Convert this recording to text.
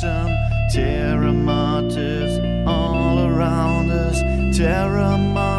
connection. Terra Martyrs all around us. Terra Martyrs.